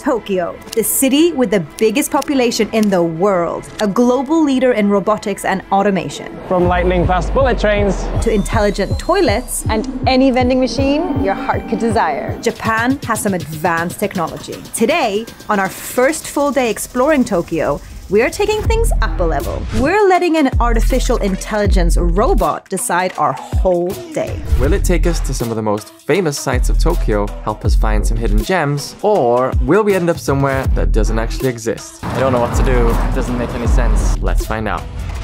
Tokyo, the city with the biggest population in the world, a global leader in robotics and automation. From lightning fast bullet trains to intelligent toilets and any vending machine your heart could desire. Japan has some advanced technology. Today, on our first full day exploring Tokyo, we're taking things up a level. We're letting an artificial intelligence robot decide our whole day. Will it take us to some of the most famous sites of Tokyo, help us find some hidden gems, or will we end up somewhere that doesn't actually exist? I don't know what to do. It doesn't make any sense. Let's find out.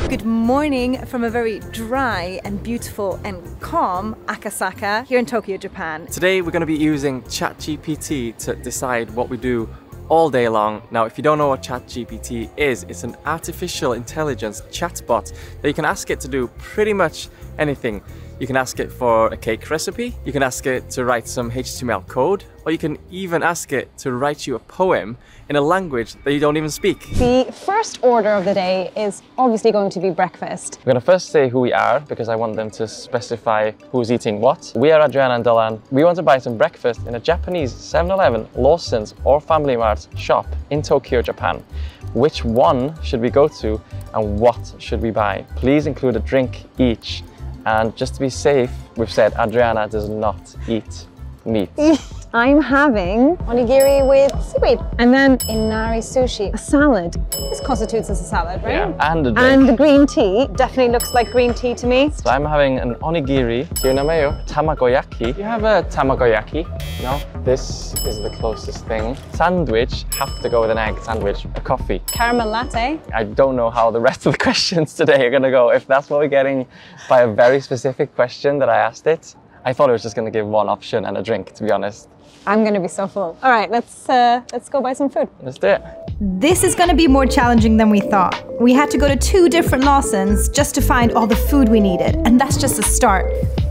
Good morning from a very dry and beautiful and calm Akasaka here in Tokyo, Japan. Today we're going to be using ChatGPT to decide what we do all day long. Now, if you don't know what ChatGPT is, it's an artificial intelligence chatbot that you can ask it to do pretty much anything. You can ask it for a cake recipe, you can ask it to write some HTML code, or you can even ask it to write you a poem in a language that you don't even speak. The first order of the day is obviously going to be breakfast. We're going to first say who we are because I want them to specify who's eating what. We are Adriana and Dolan. We want to buy some breakfast in a Japanese 7-Eleven, Lawson's or Family Mart shop in Tokyo, Japan. Which one should we go to and what should we buy? Please include a drink each. And just to be safe, we've said Adriana does not eat meat. I'm having onigiri with seaweed and then inari sushi, a salad. This constitutes as a salad, right? Yeah, and a drink. And the green tea definitely looks like green tea to me. So I'm having an onigiri, kirinameyo, tamagoyaki. You have a tamagoyaki? No? This is the closest thing. Sandwich, have to go with an egg sandwich, a coffee. Caramel latte. I don't know how the rest of the questions today are gonna go. If that's what we're getting by a very specific question that I asked it, I thought it was just going to give one option and a drink, to be honest. I'm going to be so full. All right, let's uh, let's go buy some food. Let's do it. This is going to be more challenging than we thought. We had to go to two different Lawsons just to find all the food we needed, and that's just a start.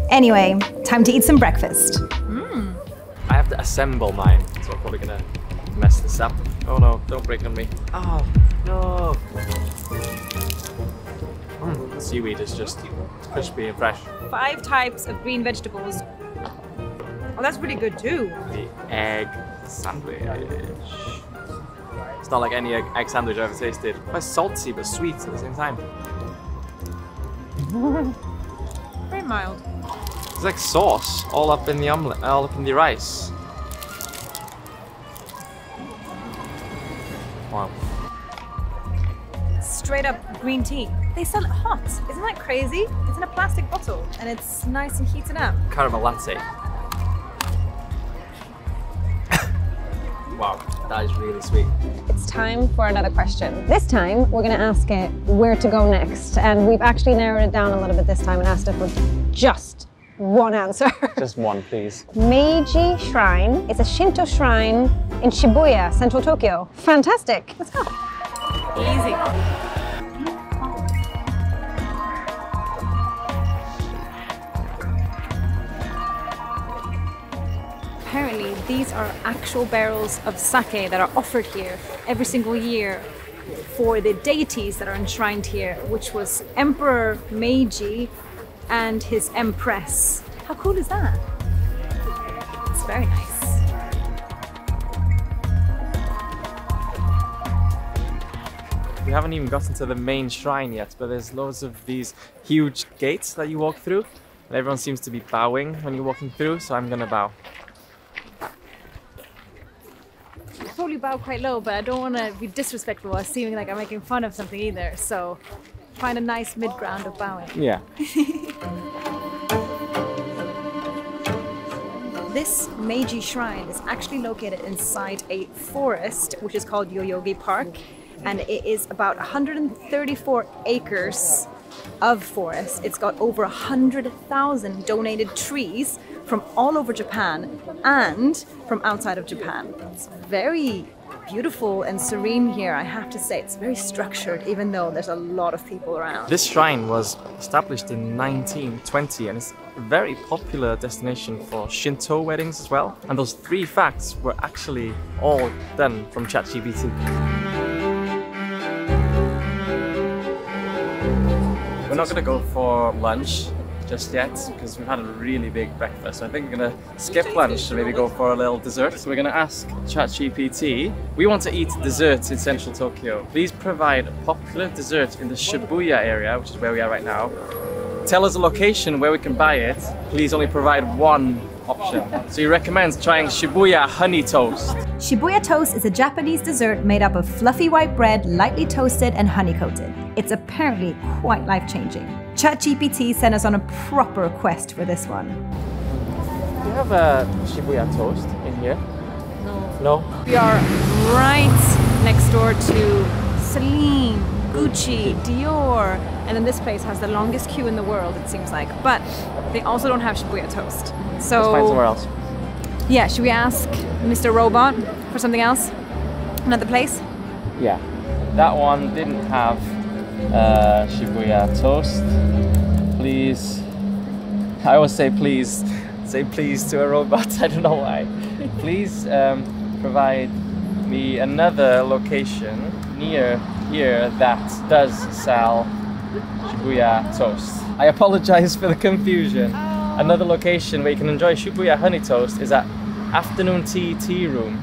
Anyway, time to eat some breakfast. Mm. I have to assemble mine, so I'm probably going to mess this up. Oh no, don't break on me. Oh, no. Seaweed is just crispy and fresh. Five types of green vegetables. Oh, that's pretty good too. The egg sandwich. It's not like any egg, egg sandwich I've ever tasted. Quite salty but sweet at the same time. Very mild. It's like sauce all up in the omelette, all up in the rice. Wow. Straight up green tea. They sell it hot. Isn't that crazy? It's in a plastic bottle and it's nice and heated up. Caramel latte. wow, that is really sweet. It's time for another question. This time, we're going to ask it where to go next. And we've actually narrowed it down a little bit this time and asked it for just one answer. Just one, please. Meiji Shrine is a Shinto shrine in Shibuya, central Tokyo. Fantastic. Let's go. Easy. These are actual barrels of sake that are offered here every single year for the deities that are enshrined here, which was Emperor Meiji and his Empress. How cool is that? It's very nice. We haven't even gotten to the main shrine yet, but there's loads of these huge gates that you walk through. And everyone seems to be bowing when you're walking through, so I'm gonna bow. Probably bow quite low, but I don't want to be disrespectful or seeming like I'm making fun of something either. So find a nice mid ground of bowing. Yeah. this Meiji shrine is actually located inside a forest, which is called Yoyogi Park, and it is about 134 acres of forest. It's got over 100,000 donated trees from all over Japan and from outside of Japan. It's very beautiful and serene here, I have to say. It's very structured, even though there's a lot of people around. This shrine was established in 1920 and it's a very popular destination for Shinto weddings as well. And those three facts were actually all done from ChatGPT. We're not gonna go for lunch just yet because we've had a really big breakfast. So I think we're gonna skip lunch and maybe go for a little dessert. So we're gonna ask ChatGPT. We want to eat desserts in central Tokyo. Please provide a popular dessert in the Shibuya area, which is where we are right now. Tell us a location where we can buy it. Please only provide one option. So he recommends trying Shibuya honey toast. Shibuya toast is a Japanese dessert made up of fluffy white bread, lightly toasted and honey coated. It's apparently quite life changing. ChatGPT sent us on a proper quest for this one. Do you have a Shibuya toast in here? No. No? We are right next door to Celine, Gucci, Dior, and then this place has the longest queue in the world, it seems like. But they also don't have Shibuya toast. So Let's find somewhere else. yeah, should we ask Mr. Robot for something else? Another place? Yeah. That one didn't have uh, Shibuya toast. Please. I always say please. Say please to a robot. I don't know why. please um, provide me another location near here that does sell Shibuya toast. I apologize for the confusion. Oh. Another location where you can enjoy Shibuya honey toast is at Afternoon Tea Tea Room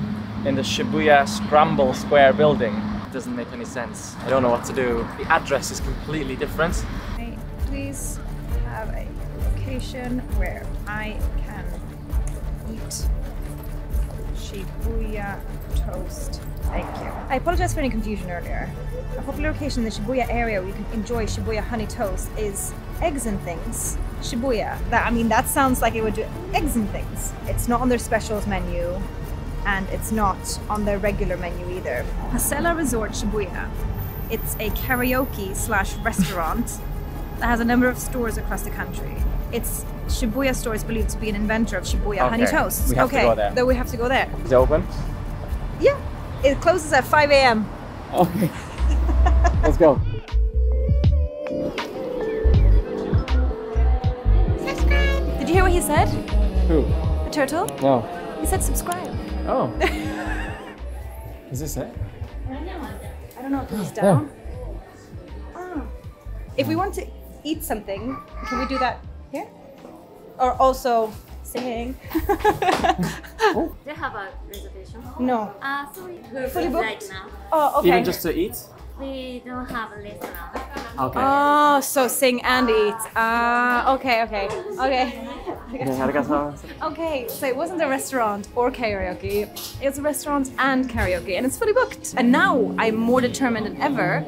in the Shibuya Scramble Square building. It doesn't make any sense. I don't know what to do. The address is completely different. I please have a location where I can eat Shibuya toast. Thank you. I apologize for any confusion earlier. A popular location in the Shibuya area where you can enjoy Shibuya honey toast is Eggs and Things. Shibuya. That I mean, that sounds like it would do eggs and things. It's not on their specials menu, and it's not on their regular menu either. Pasela Resort Shibuya. It's a karaoke slash restaurant that has a number of stores across the country. Its Shibuya store is believed to be an inventor of Shibuya honey toast. we have to okay, go there. then we have to go there. Is it open? Yeah, it closes at 5 a.m. Okay. Let's go. Did you hear what he said? Who? The turtle? No. He said subscribe. Oh. Is this it? I don't know if this is down. Ah. If we want to eat something, can we do that here? Or also singing? They have a reservation. no. Uh, sorry, we're Fully booked booked? right now. Oh, okay. Even just to eat? We don't have a restaurant. Okay. Oh, so sing and eat. Ah, okay, okay, okay. Okay, so it wasn't a restaurant or karaoke. It's a restaurant and karaoke, and it's fully booked. And now I'm more determined than ever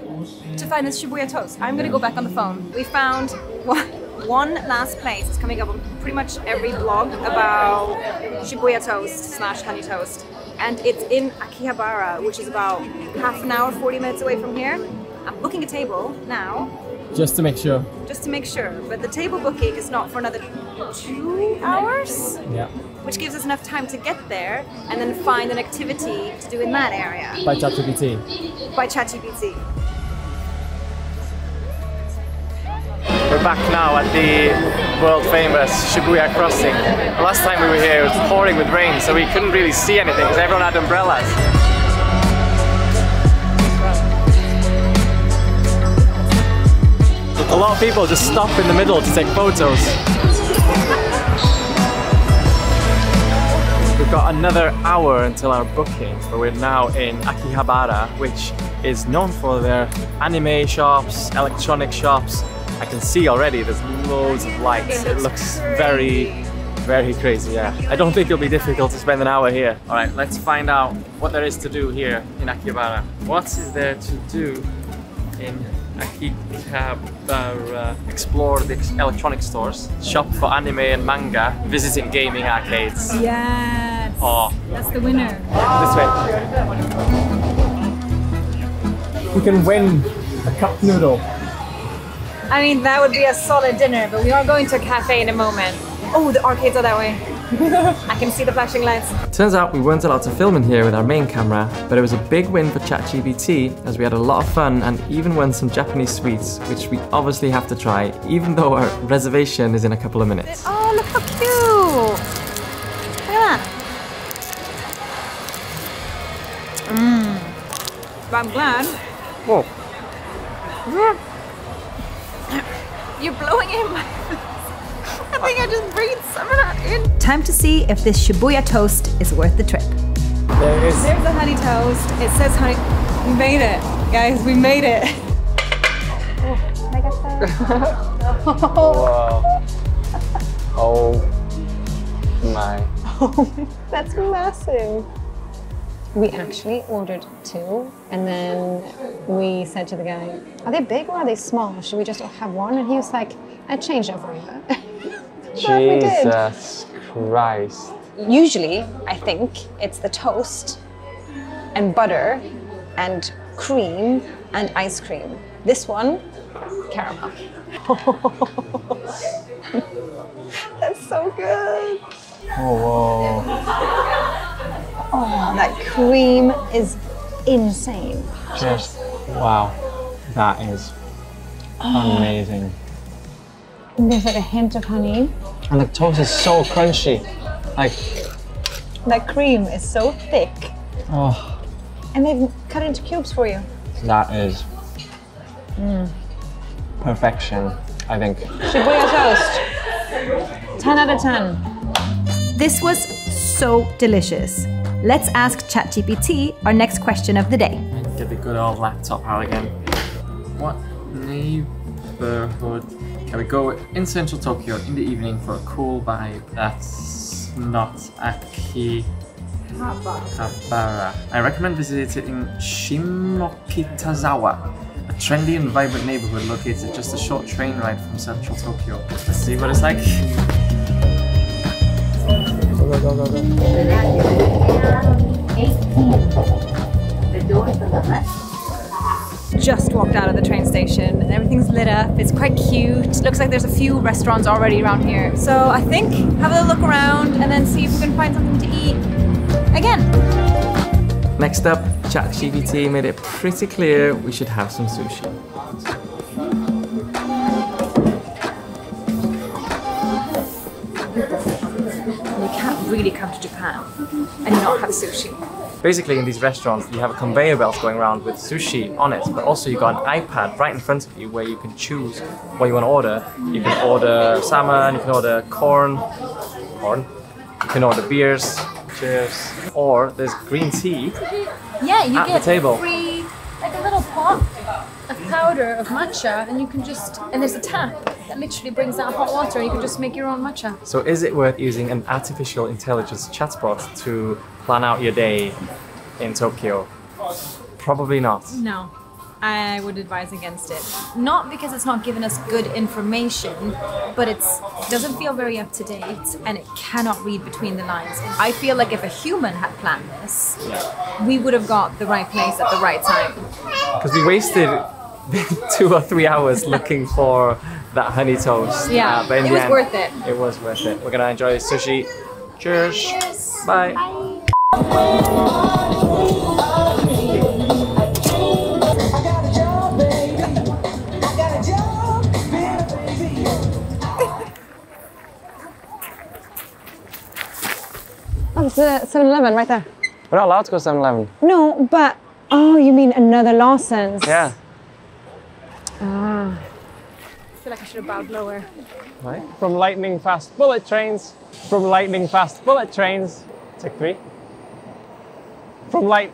to find this Shibuya toast. I'm gonna go back on the phone. We found one, one last place. It's coming up on pretty much every blog about Shibuya toast slash honey toast. And it's in Akihabara, which is about half an hour, 40 minutes away from here. I'm booking a table now Just to make sure. just to make sure. But the table booking is not for another two hours, Yeah. which gives us enough time to get there and then find an activity to do in that area By ChatGPT. by ChatGPT. Back now at the world famous Shibuya crossing. Last time we were here it was pouring with rain so we couldn't really see anything because everyone had umbrellas. A lot of people just stop in the middle to take photos. We've got another hour until our booking, but we're now in Akihabara, which is known for their anime shops, electronic shops. I can see already there's loads of lights. It looks very, very crazy, yeah. I don't think it'll be difficult to spend an hour here. All right, let's find out what there is to do here in Akihabara. What is there to do in Akihabara? Explore the electronic stores, shop for anime and manga, visiting gaming arcades. Yes. Oh, That's the winner. this way. You can win a cup noodle. I mean, that would be a solid dinner, but we are going to a cafe in a moment. Oh, the arcades are that way. I can see the flashing lights. Turns out we weren't allowed to film in here with our main camera, but it was a big win for ChatGPT as we had a lot of fun and even won some Japanese sweets, which we obviously have to try, even though our reservation is in a couple of minutes. Oh, look how cute! Look at that. Mmm. But I'm glad. Whoa. You're blowing in my I think I just breathed some of that in. Time to see if this Shibuya toast is worth the trip. There is. There's the honey toast. It says honey. We made it, guys. We made it. Wow. Oh my. Oh, that's massive. We actually ordered two, and then we said to the guy, "Are they big or are they small? Should we just have one?" And he was like, "I changed it for you." But we did. Jesus Christ. Usually, I think it's the toast and butter and cream and ice cream. This one, caramel. That's so good. Oh, whoa. Oh, that cream is insane. Just, wow. That is oh. amazing. And There's like a hint of honey. And the toast is so crunchy. Like, That cream is so thick. oh, And they've cut into cubes for you. that is mm. perfection, I think. Shibuya toast. 10 out of 10. This was so delicious. Let's ask ChatGPT our next question of the day. Get the good old laptop out again. What neighborhood can we go in central Tokyo in the evening for a cool vibe that's not Akihabara? I recommend visiting Shimokitazawa, a trendy and vibrant neighborhood located just a short train ride from central Tokyo. Let's see what it's like. Go, go, go, go, go. Just walked out of the train station and everything's lit up. It's quite cute. Looks like there's a few restaurants already around here. So I think have a look around and then see if we can find something to eat again. Next up, ChatGPT made it pretty clear we should have some sushi. Really come to Japan and not have sushi. Basically, in these restaurants, you have a conveyor belt going around with sushi on it, but also you got an iPad right in front of you where you can choose what you want to order. You can order salmon, you can order corn, corn. You can order beers, cheers, or there's green tea. Yeah, you At the get table. free like a little pot of powder of matcha and you can just and there's a tap that literally brings out hot water and you can just make your own matcha. So, is it worth using an artificial intelligence chatbot to plan out your day in Tokyo? Probably not. No. I would advise against it. Not because it's not giving us good information, but it doesn't feel very up to date and it cannot read between the lines. I feel like if a human had planned this, we would have got the right place at the right time. Because we wasted two or three hours looking for that honey toast. Yeah, Uh, but in it the was end, worth it. It was worth it. We're gonna enjoy sushi. Cheers. Bye. Oh, it's a 7 Eleven right there. We're not allowed to go 7 Eleven. No, but. Oh, you mean another Lawson's? Yeah. Ah. I feel like I should have bowed lower. Right. From lightning fast bullet trains. From lightning fast bullet trains. Take three. From light.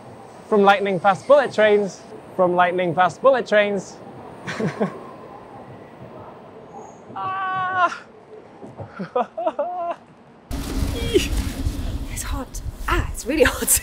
From lightning fast bullet trains. From lightning fast bullet trains. ah! It's hot. Ah, it's really hot.